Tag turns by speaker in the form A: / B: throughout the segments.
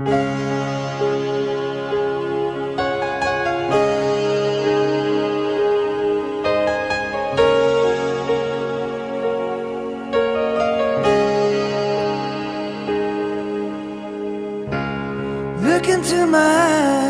A: Look into my eyes,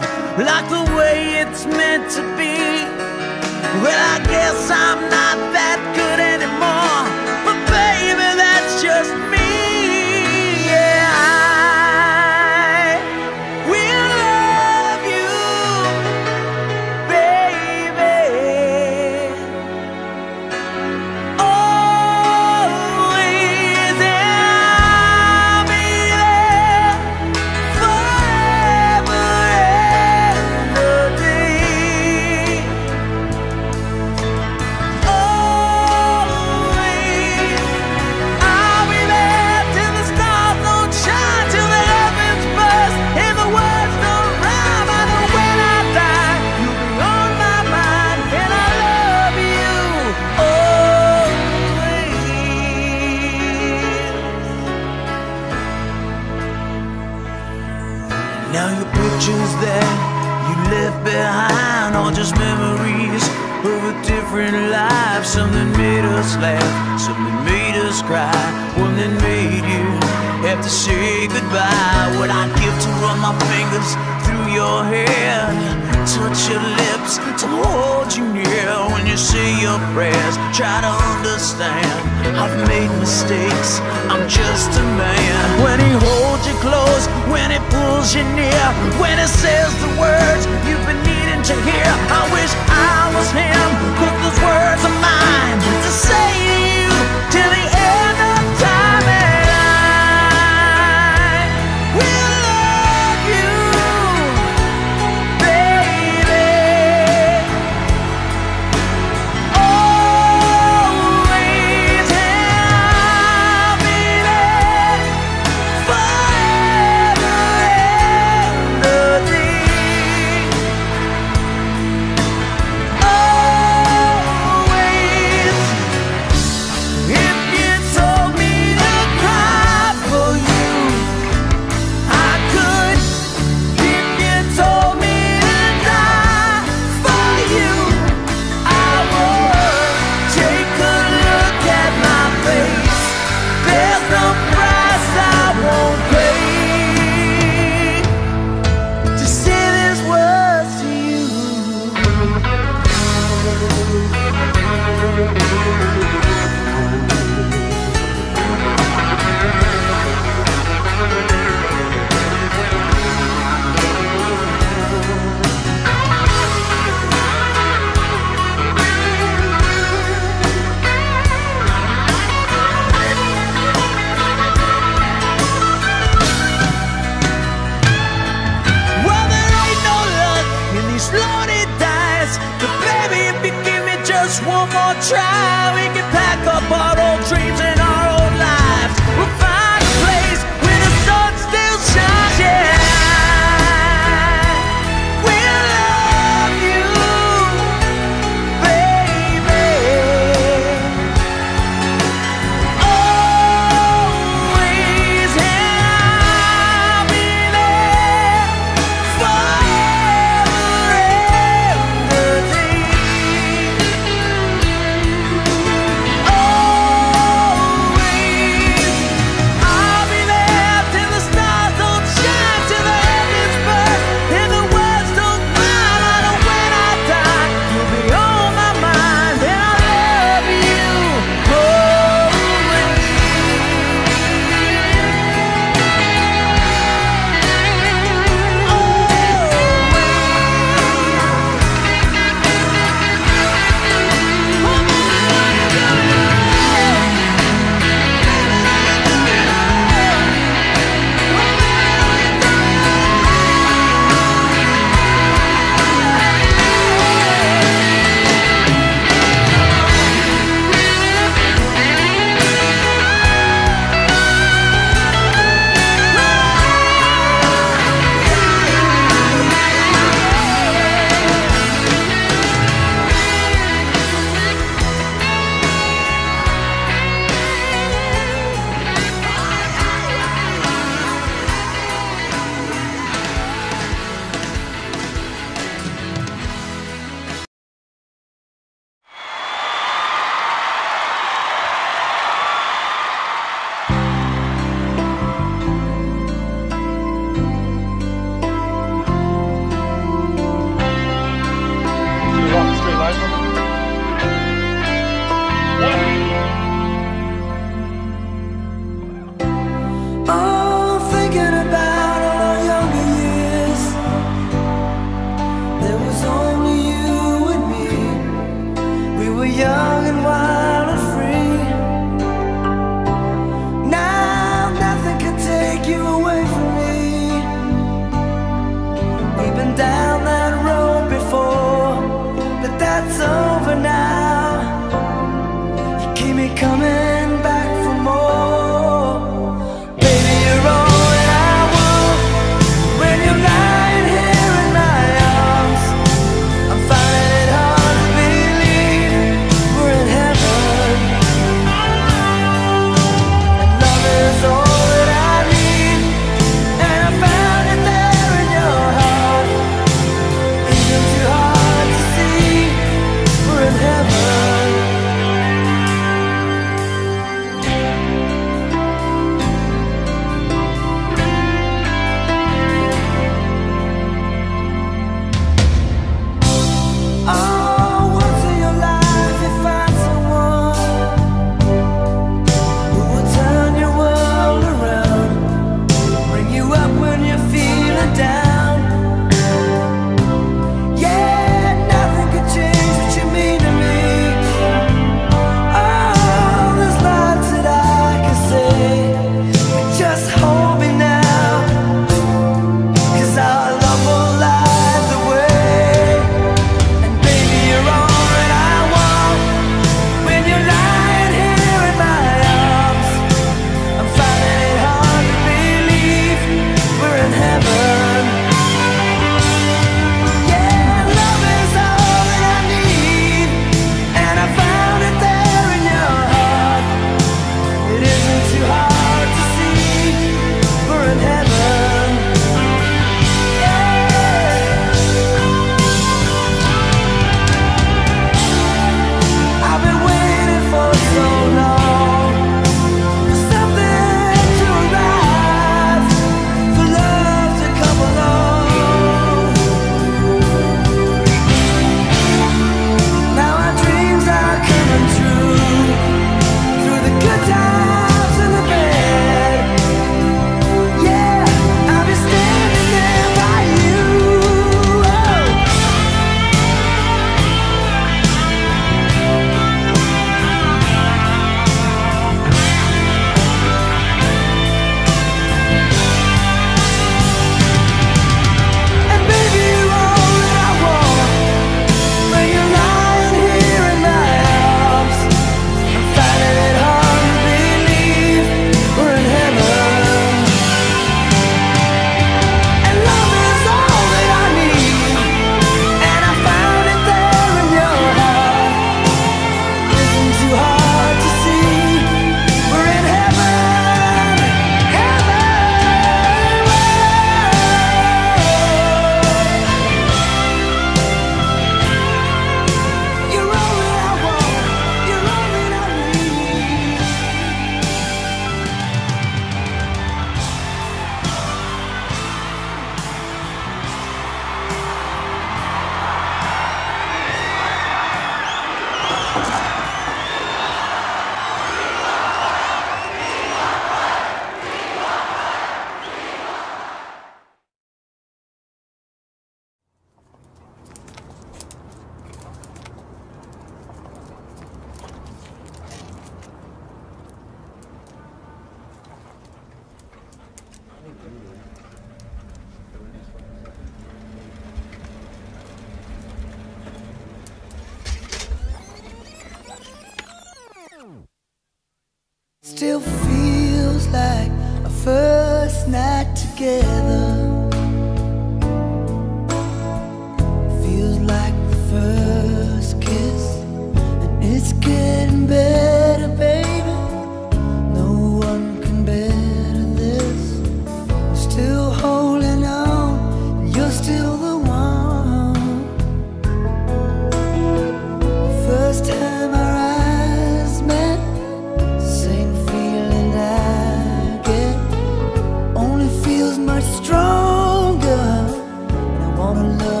A: I wanna love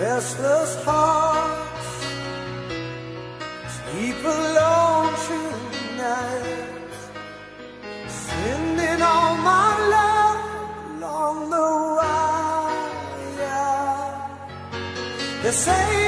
B: Restless hearts sleep alone tonight, sending all my love along the wire. They say.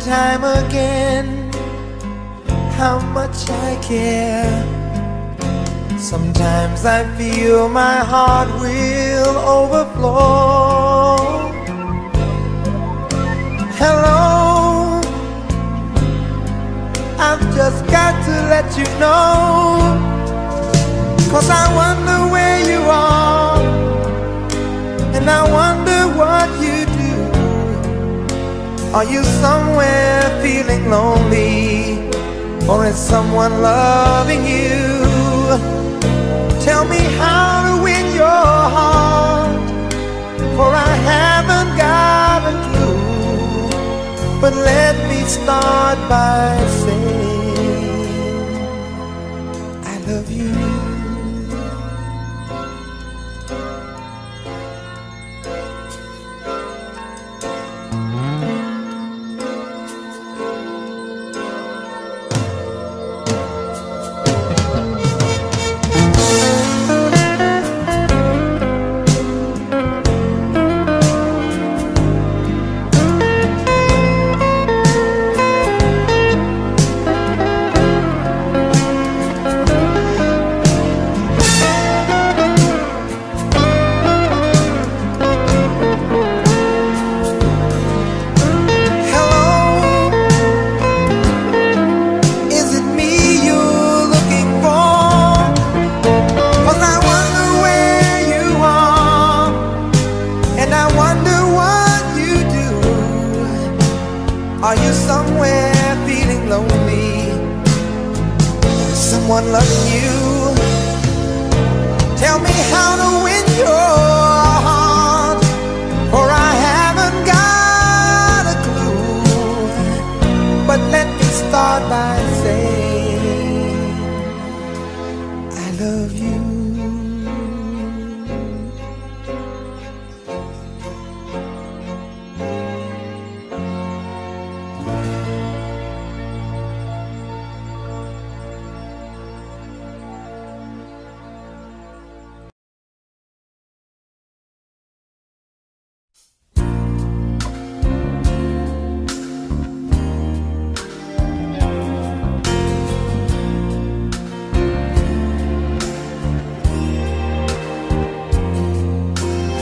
B: time again how much I
C: care. Sometimes I feel my heart will overflow. Hello, I've just got to let you know. Cause I wonder where you are, and I wonder what are you somewhere feeling lonely? Or is someone loving you? Tell me how to win your heart For I haven't got a clue But let me start by saying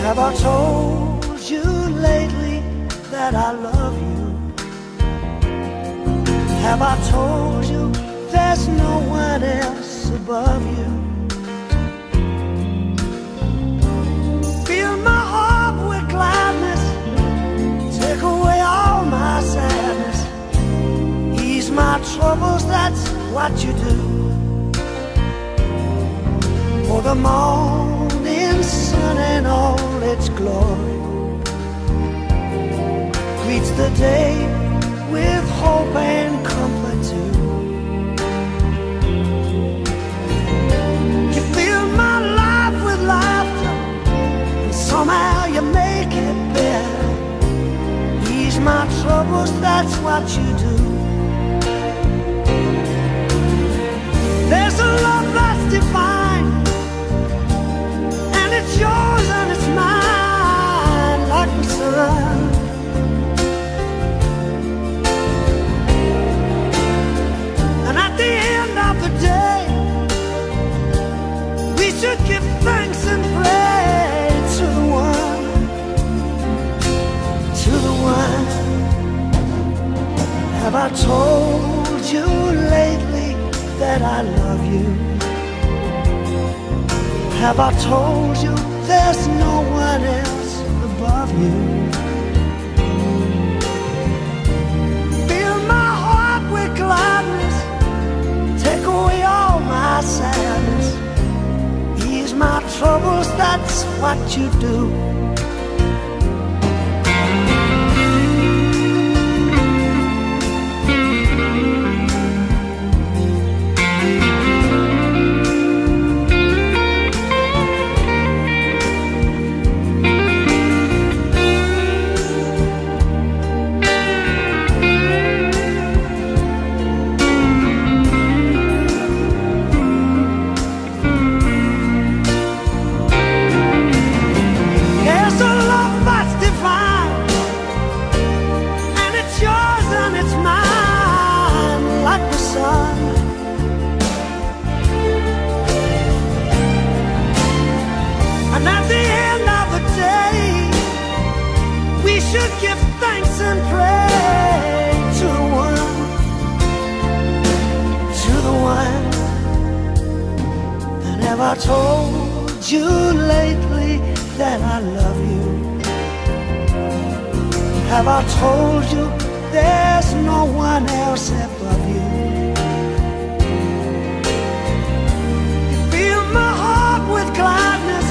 D: Have I told you lately that I love you? Have I told you there's no one else above you? Fill my heart with gladness, take away all my sadness, ease my troubles, that's what you do. For the morning sun and all its glory greets the day with hope and comfort too. You fill my life with laughter, and somehow you make it better. Ease my troubles, that's what you do. There's a love that's divine and it's yours Have I told you lately that I love you? Have I told you there's no one else above you? Fill my heart with gladness, take away all my sadness, ease my troubles, that's what you do. Have I told you lately that I love you? Have I told you there's no one else above you? You fill my heart with gladness,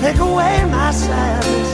D: take away my sadness,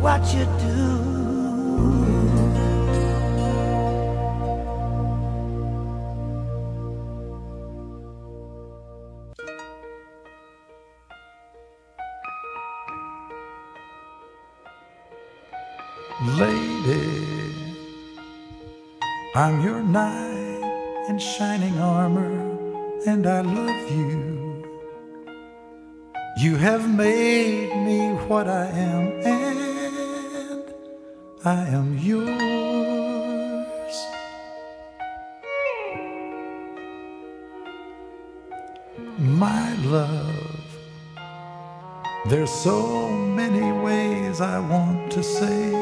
D: what you do.
E: Lady, I'm your knight in shining armor, and I love you. You have made me what I am, I am yours. My love, there's so many ways I want to say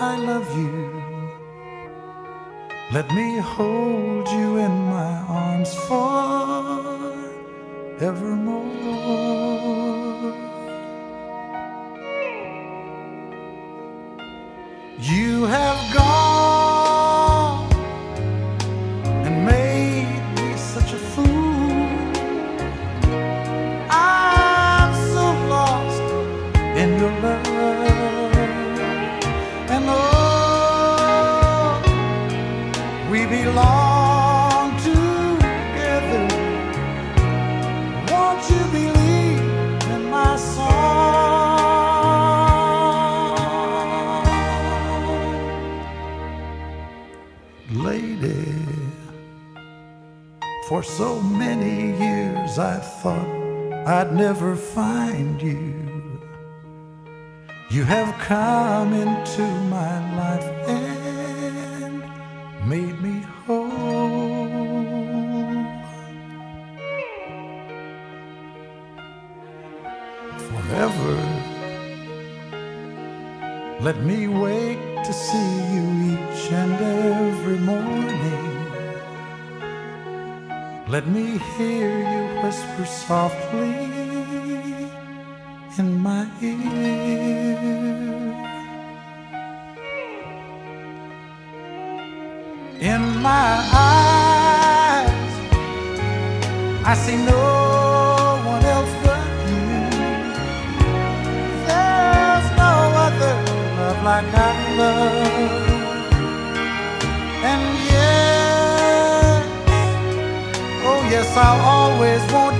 E: I love you. Let me hold you in my arms forevermore. You have gone I'd never find you. You have come into my life and made me whole. Forever, let me wake to see you each and every morning. Let me hear you whisper softly in my eyes, I see no one else but you. There's no other love like I love. And yes, oh yes, I'll always want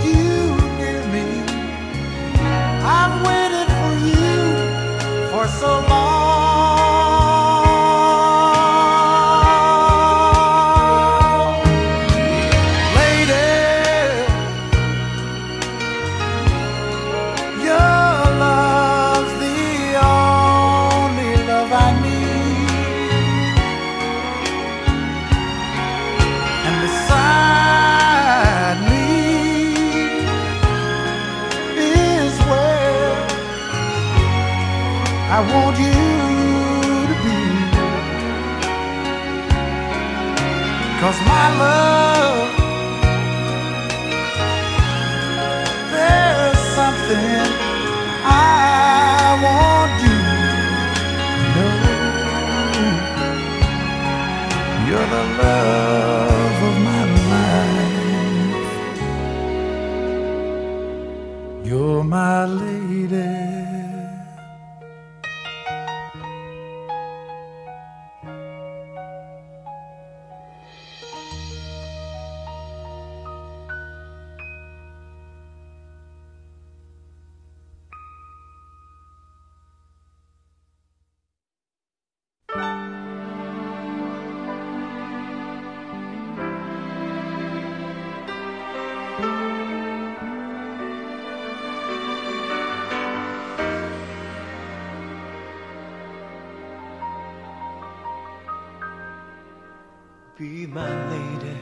E: my lady.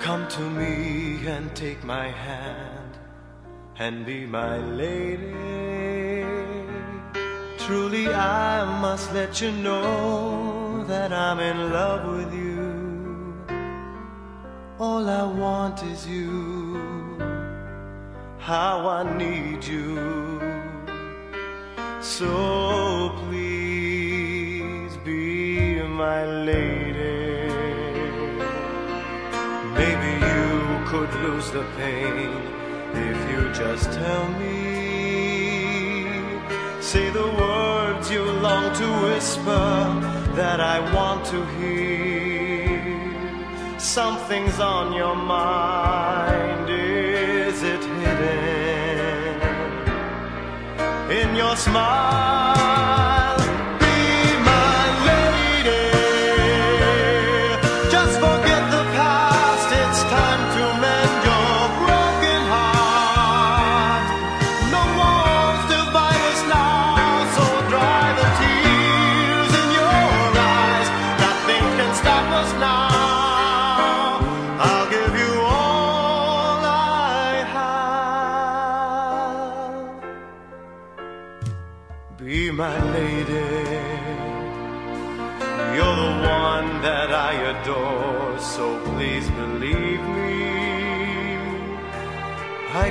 F: Come to me and take my hand and be my lady. Truly, I must let you know that I'm in love with you. All I want is you. How I need you. So please the pain if you just tell me. Say the words you long to whisper that I want to hear. Something's on your mind, is it hidden? in your smile.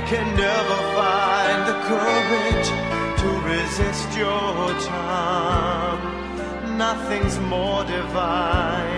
F: Can never find the courage to resist your charm. Nothing's more divine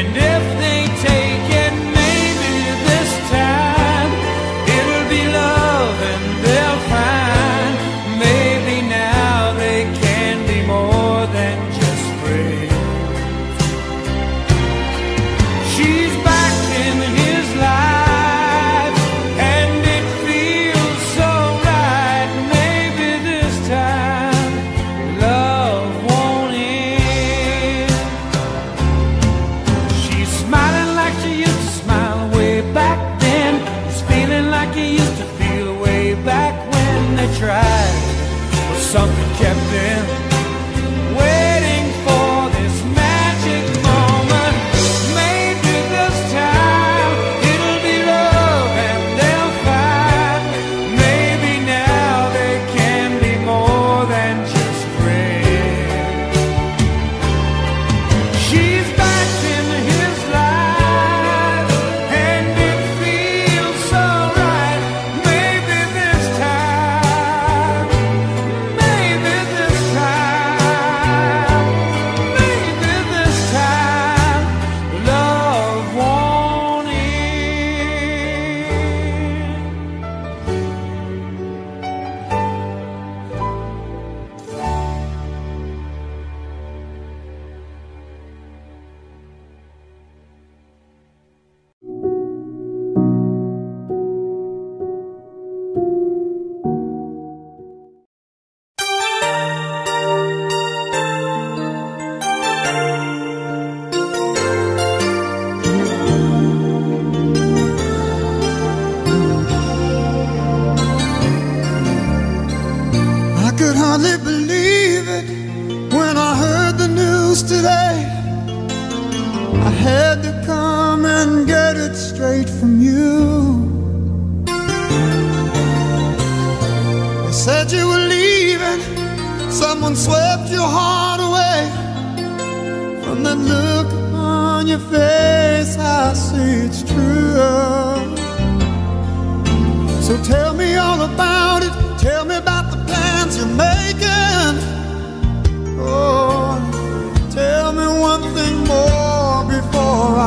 G: and if they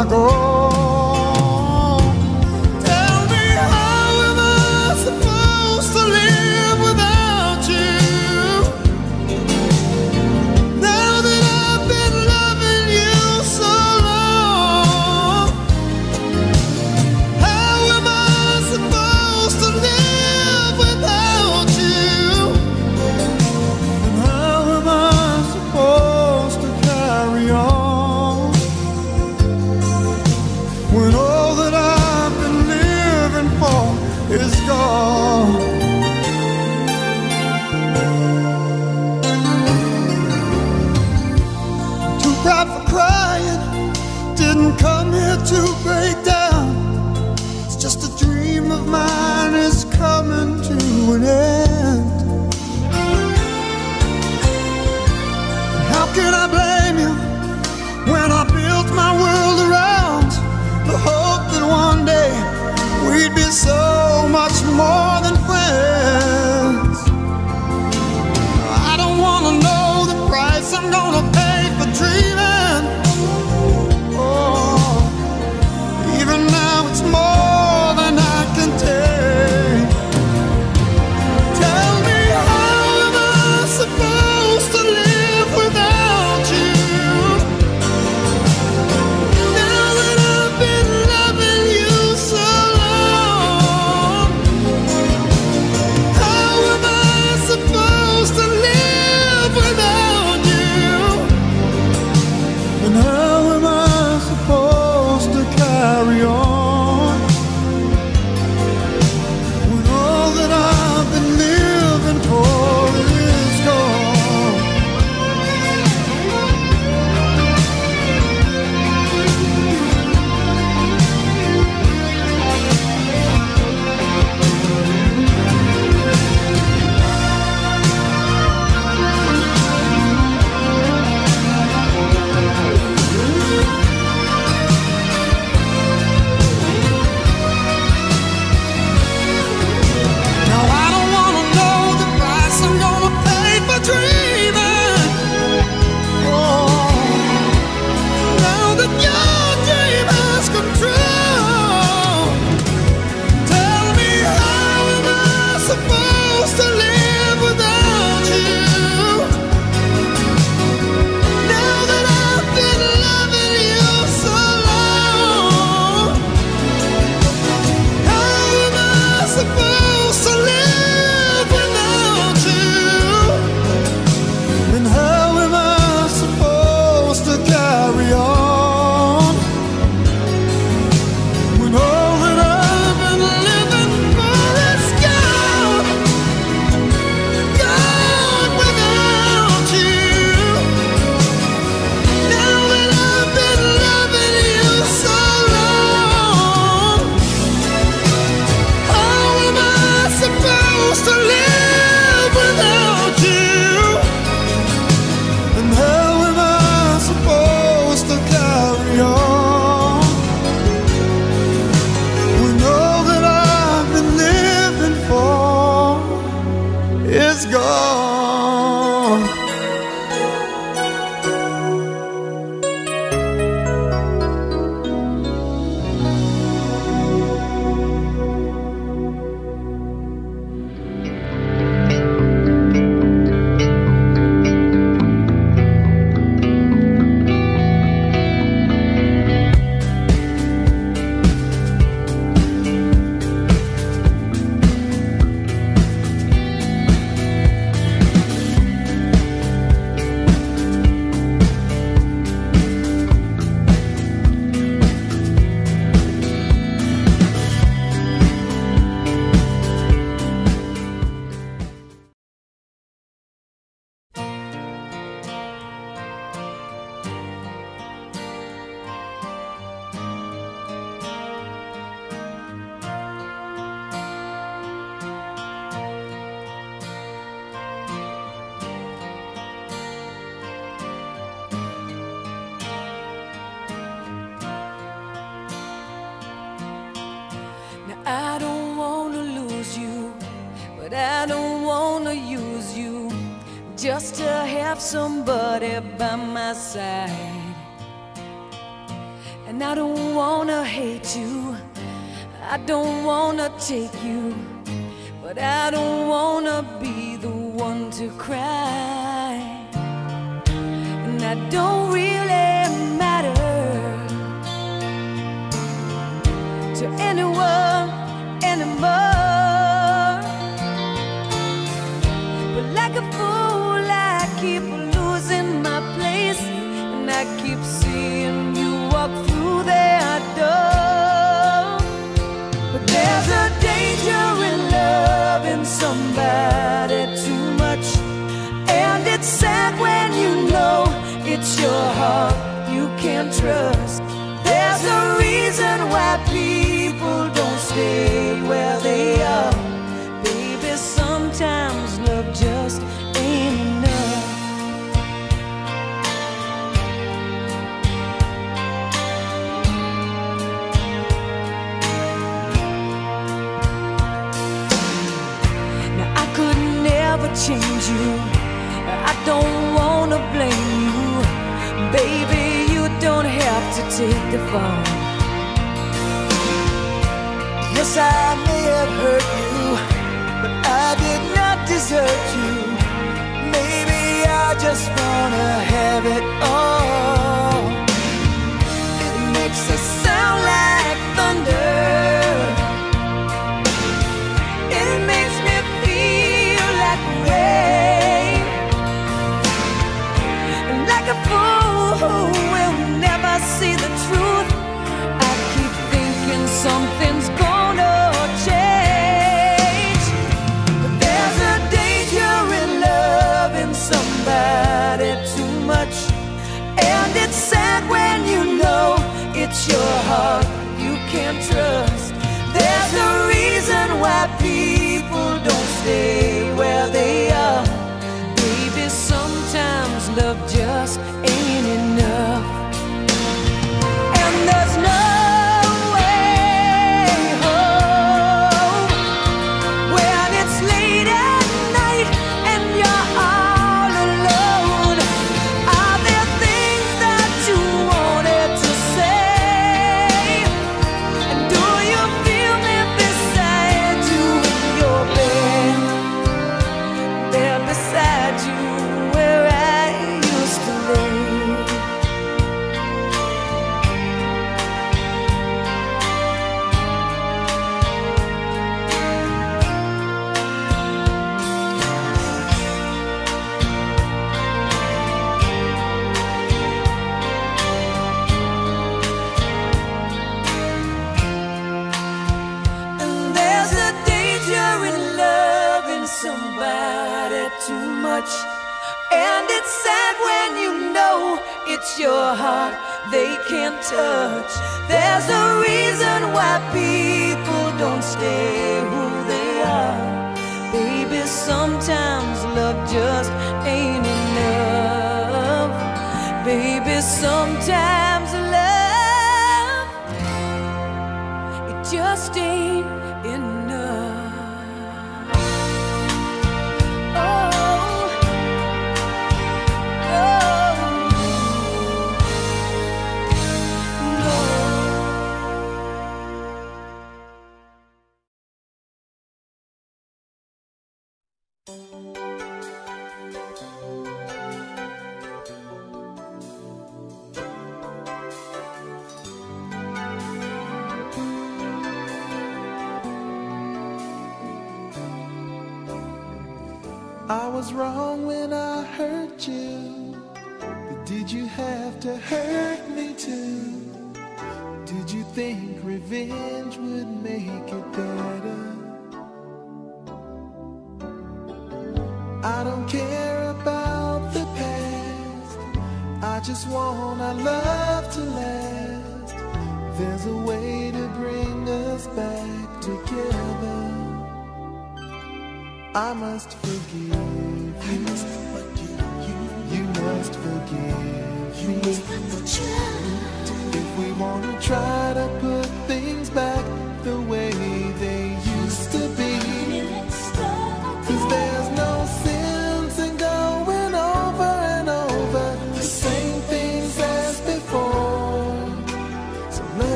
B: I go.
A: nobody by my side. And I don't wanna hate you, I don't wanna take you, but I don't wanna be the one to cry. And I don't really matter to anyone. your heart you can trust. There's a reason why people don't stay where they are. Baby, sometimes love just ain't enough. Now I could never change you. I don't take the fall.
C: Yes, I may have hurt you, but I did not desert you. Maybe I just wanna have it all. It makes us sound like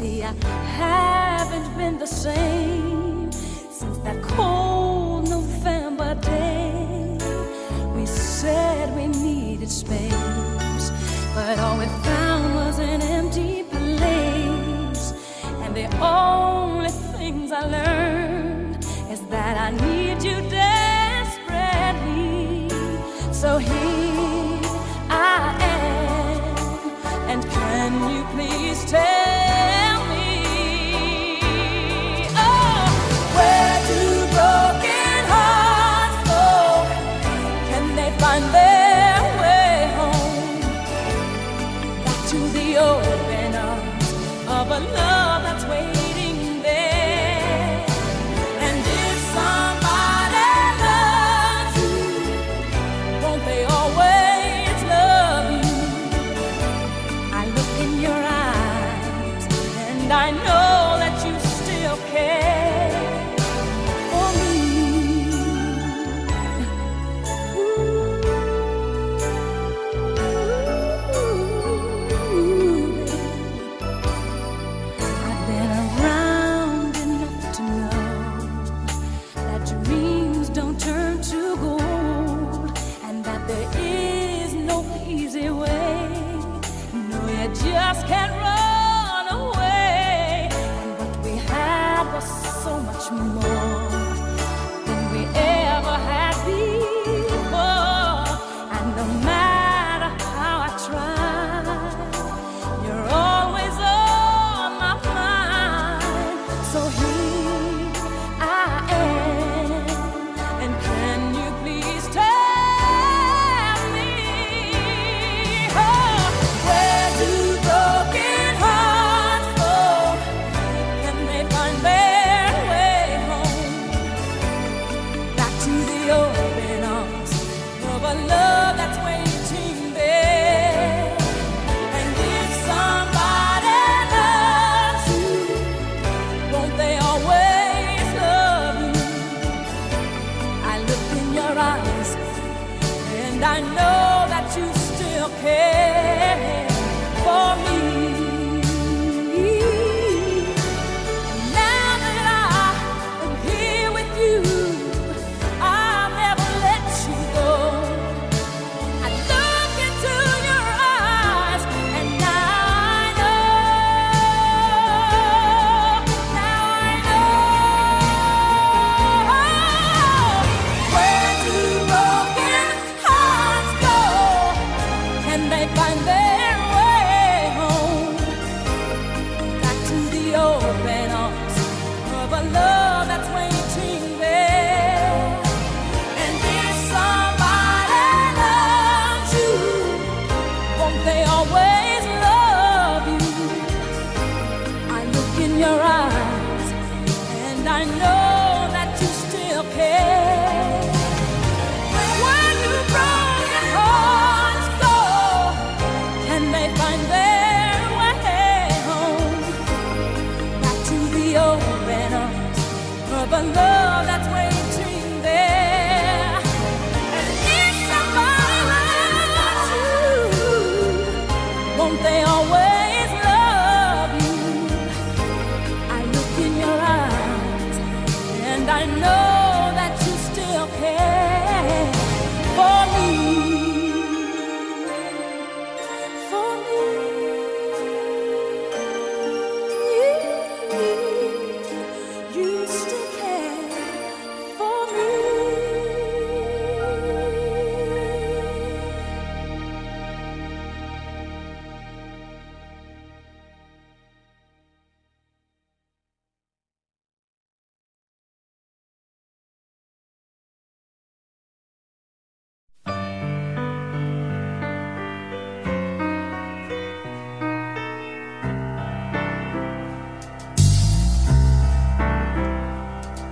A: see, I
C: haven't
A: been the same since that cold November day. We said we needed space, but all we found was an empty place. And the only things I learned.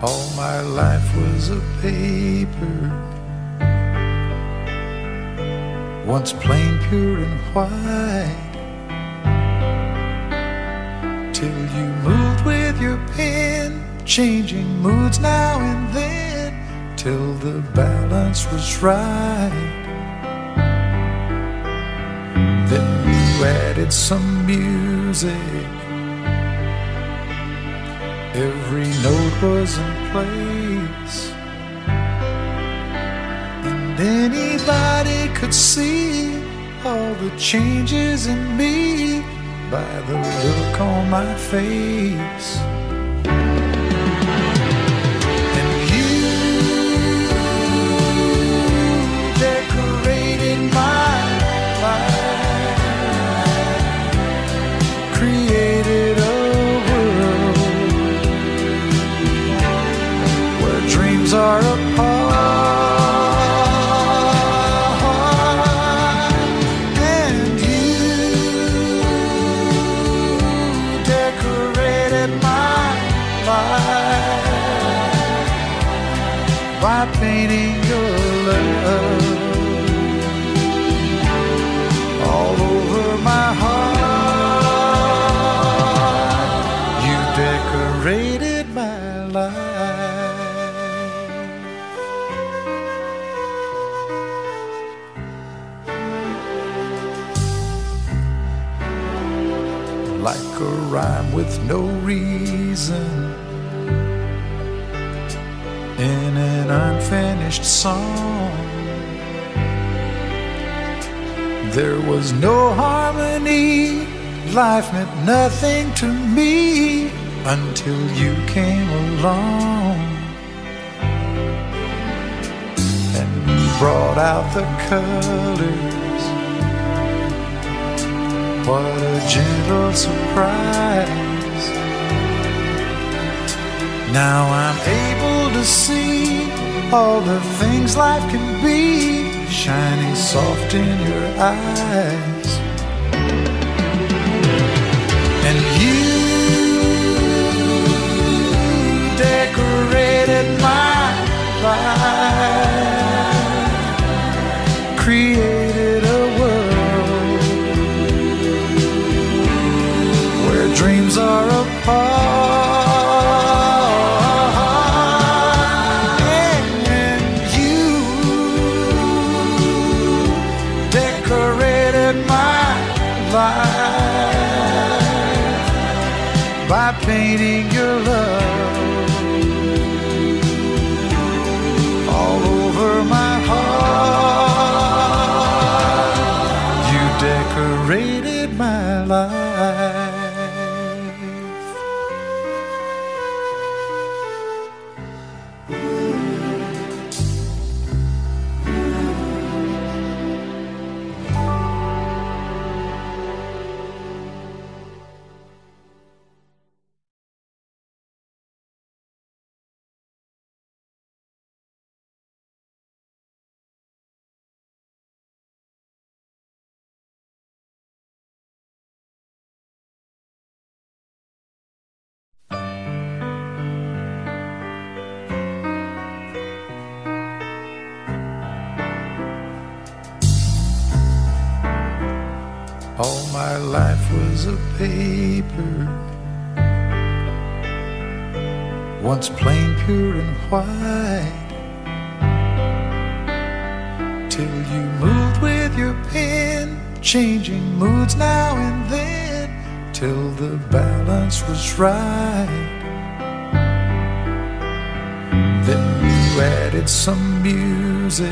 E: All my life was a paper, once plain, pure, and white. Till you moved with your pen, changing moods now and then, till the balance was right. Then you added some music. Every note was in place. And anybody could see all the changes in me by the look on my face. Rhyme with no reason in an unfinished song. There was no harmony, life meant nothing to me until you came along and brought out the colors. What a gentle surprise. Now I'm able to see all the things life can be shining soft in your eyes. Paper, once plain, pure, and white. Till you moved with your pen, changing moods now and then, till the balance was right. Then you added some music.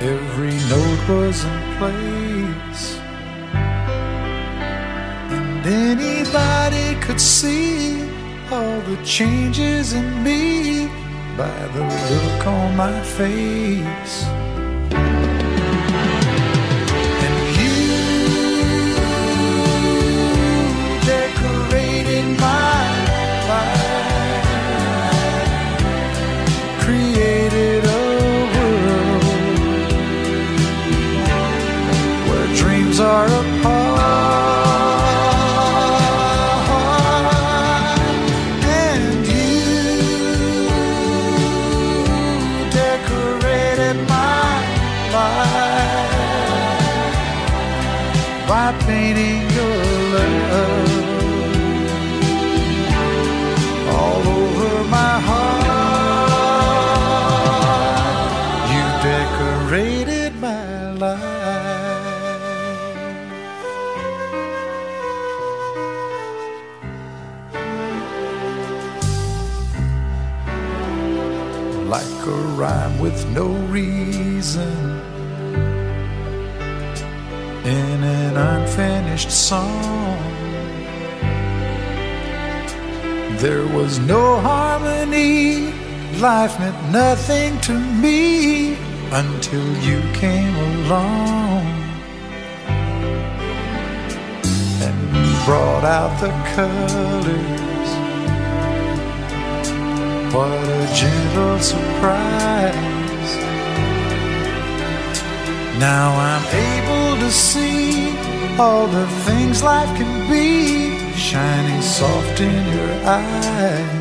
E: Every note was in place. Anybody could see all the changes in me by the look on my face. Unfinished song. There was no harmony, life meant nothing to me until you came along and brought out the colors. What a gentle surprise. Now I'm able to see all the things life can be shining soft in your eyes.